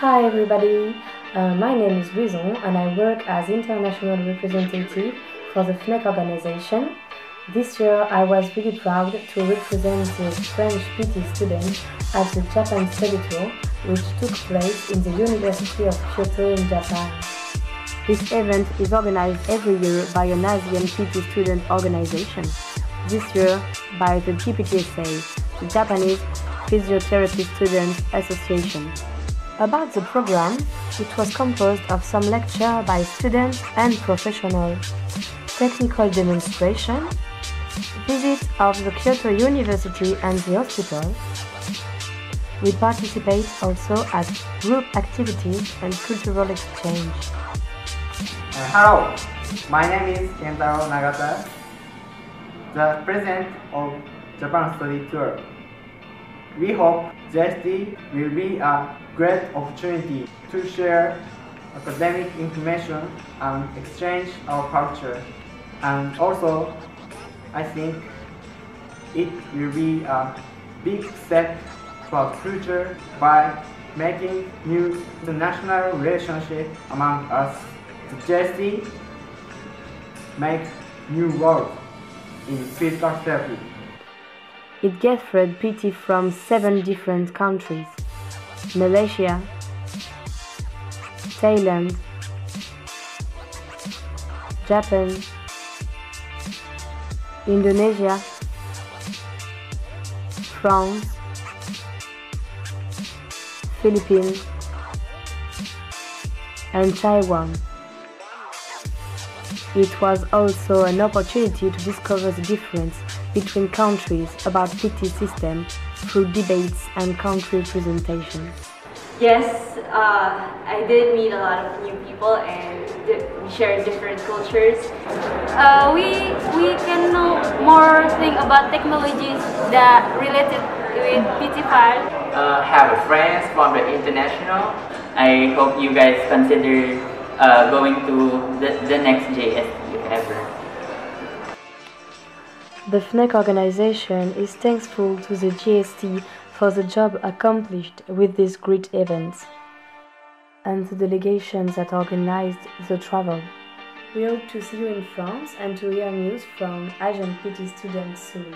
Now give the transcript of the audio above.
Hi everybody, uh, my name is Louison and I work as international representative for the FNEK organization. This year I was really proud to represent the French PT students at the Japan study tour which took place in the University of Kyoto in Japan. This event is organized every year by an Asian PT student organization. This year by the JPTSA, the Japanese Physiotherapy Students Association. About the program, it was composed of some lecture by students and professionals, technical demonstration, visit of the Kyoto University and the hospital. We participate also at group activities and cultural exchange. Uh, hello, my name is Kentaro Nagata, the president of Japan Study Tour. We hope JST will be a great opportunity to share academic information and exchange our culture. And also, I think it will be a big step for future by making new international relationship among us. The JST make new world in physical therapy. It gathered PT from seven different countries Malaysia, Thailand, Japan, Indonesia, France, Philippines, and Taiwan. It was also an opportunity to discover the difference between countries about PT system through debates and country presentations. Yes, uh, I did meet a lot of new people and we share different cultures. Uh, we we can know more thing about technologies that related with PT5. Uh, have friends from the international. I hope you guys consider uh, going to the, the next JST ever. The FNEK organization is thankful to the JST for the job accomplished with this great event and the delegations that organized the travel. We hope to see you in France and to hear news from Asian PT students soon.